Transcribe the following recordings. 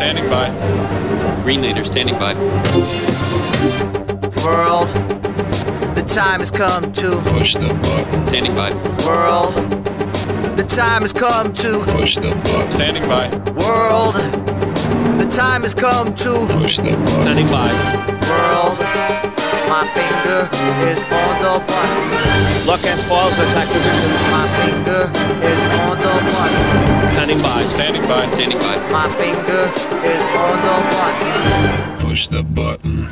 standing by. Green leader standing by. World. The time has come to. Push the button. Standing by. World. The time has come to. Push the button. Standing by. World. The time has come to. Push the button. Standing by. World. My finger is on the button. Lock and spoils attack position. My finger is on the button. Standing by. Standing by. Standing by. My finger is on the button. Push the button.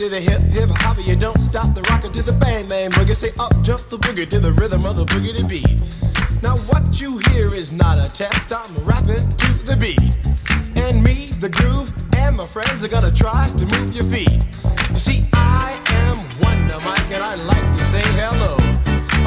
To the hip hip hop. You don't stop the rockin' to the bang bang boogie. Say up jump the boogie to the rhythm of the boogie to beat. Now what you hear is not a test. I'm rapping to the beat, and me, the groove, and my friends are gonna try to move your feet. You see, I am Wonder Mike, and I like to say hello.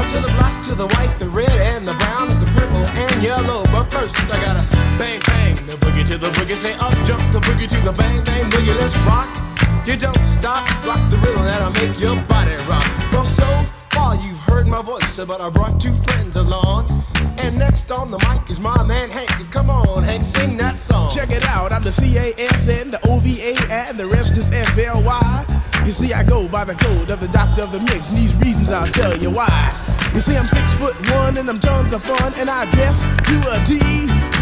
Up to the black, to the white, the red, and the brown, and the purple, and yellow. But first, I gotta bang bang the boogie to the boogie. Say up jump the boogie to the bang bang boogie. Let's rock. You don't stop, rock the rhythm that'll make your body rock. Well, so far you've heard my voice, but I brought two friends along. And next on the mic is my man Hank. Come on, Hank, sing that song. Check it out, I'm the CASN, the OVA, and the rest is FLY. You see, I go by the code of the doctor of the mix, and these reasons I'll tell you why. You see, I'm six foot one, and I'm tons of fun, and I dress to a T.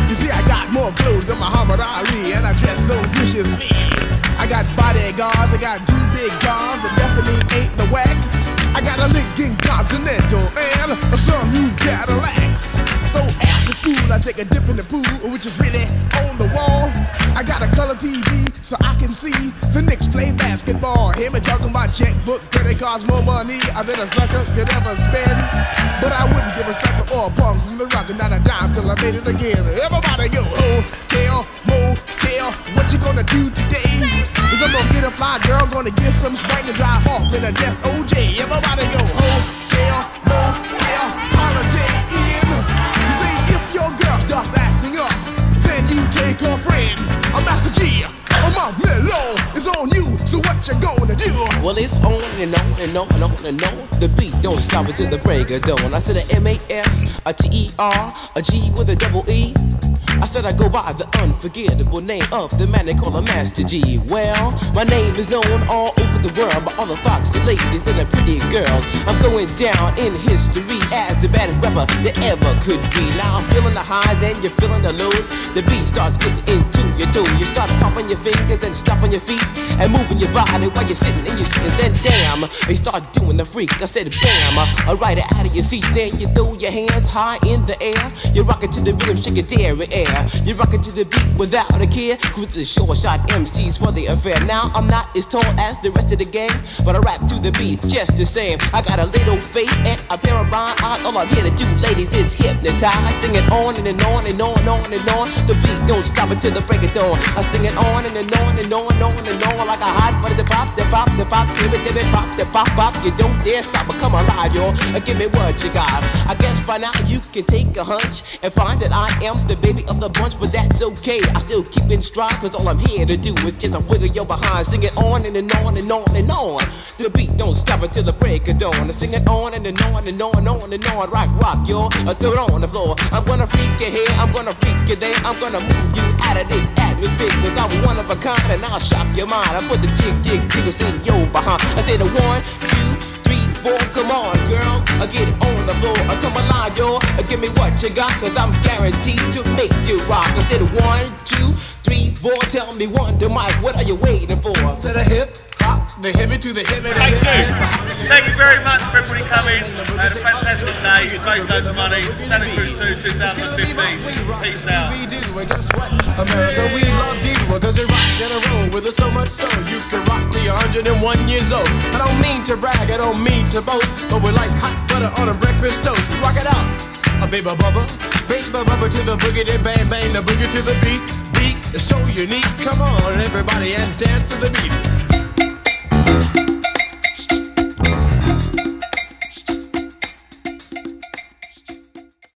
You see, I got more clothes than Muhammad Ali, and I dress so viciously. I got bodyguards, I got two big guns, that definitely ain't the whack. I got a Lincoln Continental and a some new Cadillac. So after school, I take a dip in the pool, which is really on the wall. I got a color TV so I can see the Knicks play basketball. Hear me talking about checkbook, credit it costs more money than a sucker could ever spend. But I wouldn't give a sucker or a punk from the rock and not a dime till I made it again. Everybody go, oh hotel, motel, what you gonna do today? Is I'm gonna get a fly girl, gonna get some spank and drive off in a death OJ. Everybody go, hotel, motel, holiday inn. You see, if your girl starts acting up, then you take her friend. I'm Master Gee, I'm out mellow. It's on you, so what you gonna do? Well, it's on and on and on and on and on. The beat don't stop until the break of dawn. I said a M A S, a T E R, a G with a double E. I said I go by the unforgettable name of the man they call a Master Gee. Well, my name is known all over the world by all the foxy ladies and the pretty girls. I'm going down in history as the baddest rapper that ever could be. Now I'm feeling the highs and you're feeling the lows. The beat starts getting into your toe. You start popping your fingers and stomping your feet and moving your body while you're sitting and you're sitting. Then damn, you start doing the freak. I said bam, it out of your seat. Then you throw your hands high in the air. You rock it to the rhythm, your dairy air. You rock it to the beat without a care. Cruise the short shot MCs for the affair. Now I'm not as tall as the rest of the gang, but I rap to the beat just the same. I got a little face and a pair of rhyme eyes. All I'm here to do, ladies, is hypnotize. Sing it on and, and on and on and on and on. The beat don't stop until the break of dawn. I sing it on and, and on and on and on and on like a hot butter. The pop, the pop, the pop, give it, give it, pop, the pop, pop. You don't dare stop or come alive, yo. Uh, Give me what you got. I guess by now you can take a hunch and find that I am the baby of the bunch, but that's okay. I still keep in stride, cause all I'm here to do is just a wiggle your behind. Sing it on and, and on and on and on. The beat don't stop until the break of dawn. I sing it on and, and on and on and on and on. Rock, rock, yo. I throw it on the floor. I'm gonna freak you here, I'm gonna freak you there. I'm gonna move you out of this atmosphere, cause I'm one of a kind and I'll shock your mind. I put the jig, jig, jiggles in your behind. I say the one, two, Come on, girls, I get it on the floor. I come alive, yo. Uh, give me what you got, cause I'm guaranteed to make you rock. I said one, two, three, four. Tell me one to Mike, what are you waiting for? To the hip, the hippie to the and the Thank you. Thank you very much for everybody coming. Uh, Had a fantastic day. Raised loads of money. Santa Cruise 2 2015. Peace out. We do, and guess what? America, we love you because you rock in a roll with us so much so you can rock till you're 101 years old. I don't mean to brag, I don't mean to boast, but we're like hot butter on a breakfast toast. Rock it out, a baby bubba, baby bubba to the boogie, then bang bang, the boogie to the beat. Beat is so unique. Come on, everybody, and dance to the beat. Thank you.